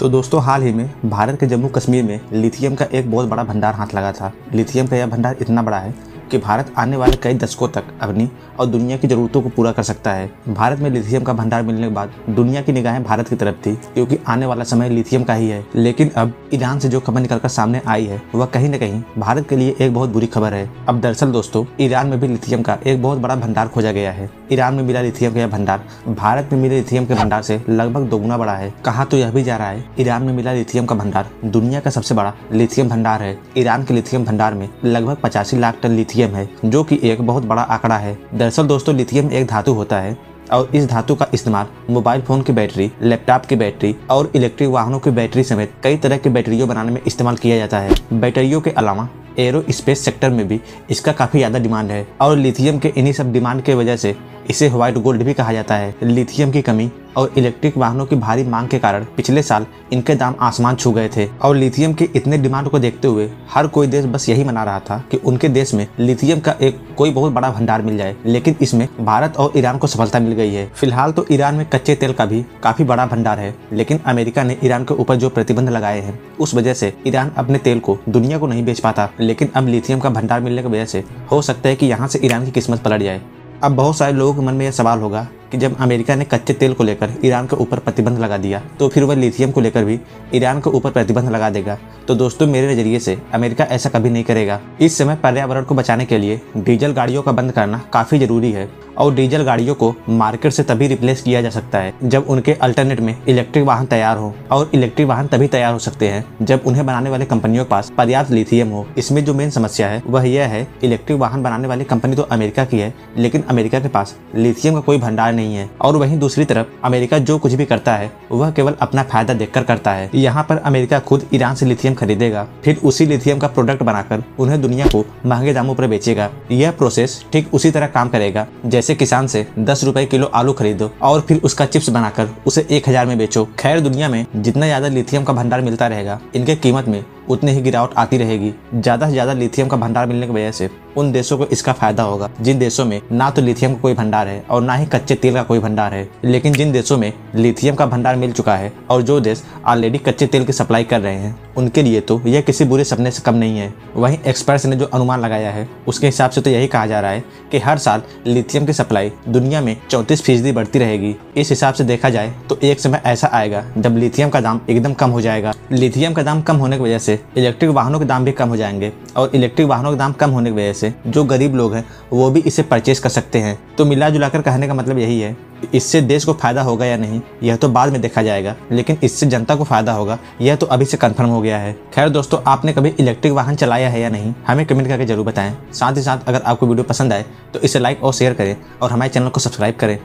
तो दोस्तों, हाल ही में भारत के जम्मू कश्मीर में लिथियम का एक बहुत बड़ा भंडार हाथ लगा था। लिथियम का यह भंडार इतना बड़ा है कि भारत आने वाले कई दशकों तक अपनी और दुनिया की ज़रूरतों को पूरा कर सकता है। भारत में लिथियम का भंडार मिलने के बाद दुनिया की निगाहें भारत की तरफ़ थी, क्योंकि आने वाला समय लिथियम का ही है। लेकिन अब ईरान से जो खबर निकलकर सामने आई है, वह कहीं न कहीं भारत के लिए एक बहुत बुरी खबर है। अब दरअसल दोस्तों, ईरान में भी लिथियम का एक बहुत बड़ा भंडार खोजा गया है। ईरान में मिला लिथियम का यह भंडार, भारत में मिले लिथियम के भंडार से लगभग दोगुना बड़ा है। कहा तो यह भी जा रहा है, ईरान में मिला लिथियम का भंडार, दुनिया का सबसे बड़ा लिथियम भंडार है। ईरान के लिथियम भंडार में लगभग पचासी लाख टन लिथियम है, जो कि एक बहुत बड़ा आंकड़ा है। दरअसल दोस्तों, लिथियम एक धातु होता है और इस धातु का इस्तेमाल मोबाइल फ़ोन की बैटरी, लैपटॉप की बैटरी और इलेक्ट्रिक वाहनों की बैटरी समेत कई तरह की बैटरियों बनाने में इस्तेमाल किया जाता है। बैटरियों के अलावा एरो स्पेस सेक्टर में भी इसका काफ़ी ज़्यादा डिमांड है। और लिथियम के इन्हीं सब डिमांड के वजह से इसे व्हाइट गोल्ड भी कहा जाता है। लिथियम की कमी और इलेक्ट्रिक वाहनों की भारी मांग के कारण पिछले साल इनके दाम आसमान छू गए थे। और लिथियम के इतने डिमांड को देखते हुए हर कोई देश बस यही मना रहा था कि उनके देश में लिथियम का एक कोई बहुत बड़ा भंडार मिल जाए। लेकिन इसमें भारत और ईरान को सफलता मिल गई है। फ़िलहाल तो ईरान में कच्चे तेल का भी काफ़ी बड़ा भंडार है। लेकिन अमेरिका ने ईरान के ऊपर जो प्रतिबंध लगाए हैं, उस वजह से ईरान अपने तेल को दुनिया को नहीं बेच पाता। लेकिन अब लिथियम का भंडार मिलने की वजह से हो सकता है कि यहाँ से ईरान की किस्मत पलट जाए। अब बहुत सारे लोगों के मन में यह सवाल होगा कि जब अमेरिका ने कच्चे तेल को लेकर ईरान के ऊपर प्रतिबंध लगा दिया तो फिर वह लिथियम को लेकर भी ईरान के ऊपर प्रतिबंध लगा देगा। तो दोस्तों, मेरे नज़रिए से अमेरिका ऐसा कभी नहीं करेगा। इस समय पर्यावरण को बचाने के लिए डीजल गाड़ियों का बंद करना काफ़ी ज़रूरी है। और डीजल गाड़ियों को मार्केट से तभी रिप्लेस किया जा सकता है जब उनके अल्टरनेट में इलेक्ट्रिक वाहन तैयार हो और इलेक्ट्रिक वाहन तभी तैयार हो सकते हैं जब उन्हें बनाने वाले कंपनियों के पास पर्याप्त लिथियम हो। इसमें जो मेन समस्या है, वह यह है, इलेक्ट्रिक वाहन बनाने वाली कंपनी तो अमेरिका की है, लेकिन अमेरिका के पास लिथियम का कोई भंडार नहीं है। और वहीं दूसरी तरफ़, अमेरिका जो कुछ भी करता है, वह केवल अपना फ़ायदा देखकर करता है। यहाँ पर अमेरिका खुद ईरान से लिथियम खरीदेगा, फिर उसी लिथियम का प्रोडक्ट बनाकर उन्हें दुनिया को महँगे दामों पर बेचेगा। यह प्रोसेस ठीक उसी तरह काम करेगा, जैसे किसान से दस रुपए किलो आलू खरीदो और फिर उसका चिप्स बनाकर उसे एक हज़ार में बेचो। खैर, दुनिया में जितना ज़्यादा लिथियम का भंडार मिलता रहेगा, इनके कीमत में उतनी ही गिरावट आती रहेगी। ज़्यादा से ज़्यादा लिथियम का भंडार मिलने की वजह से उन देशों को इसका फ़ायदा होगा, जिन देशों में ना तो लिथियम का कोई भंडार है और ना ही कच्चे तेल का कोई भंडार है। लेकिन जिन देशों में लिथियम का भंडार मिल चुका है और जो देश ऑलरेडी कच्चे तेल की सप्लाई कर रहे हैं, उनके लिए तो यह किसी बुरे सपने से कम नहीं है। वहीं एक्सपर्ट्स ने जो अनुमान लगाया है, उसके हिसाब से तो यही कहा जा रहा है कि हर साल लिथियम की सप्लाई दुनिया में चौंतीस फ़ीसदी बढ़ती रहेगी। इस हिसाब से देखा जाए तो एक समय ऐसा आएगा जब लिथियम का दाम एकदम कम हो जाएगा। लिथियम का दाम कम होने की वजह से इलेक्ट्रिक वाहनों के दाम भी कम हो जाएँगे और इलेक्ट्रिक वाहनों के दाम कम होने की वजह से जो गरीब लोग हैं, वो भी इसे परचेज कर सकते हैं। तो मिला जुलाकर कहने का मतलब यही है, इससे देश को फ़ायदा होगा या नहीं, यह तो बाद में देखा जाएगा, लेकिन इससे जनता को फ़ायदा होगा, यह तो अभी से कंफर्म हो गया है। खैर दोस्तों, आपने कभी इलेक्ट्रिक वाहन चलाया है या नहीं, हमें कमेंट करके ज़रूर बताएँ। साथ ही साथ अगर आपको वीडियो पसंद आए तो इसे लाइक और शेयर करें और हमारे चैनल को सब्सक्राइब करें।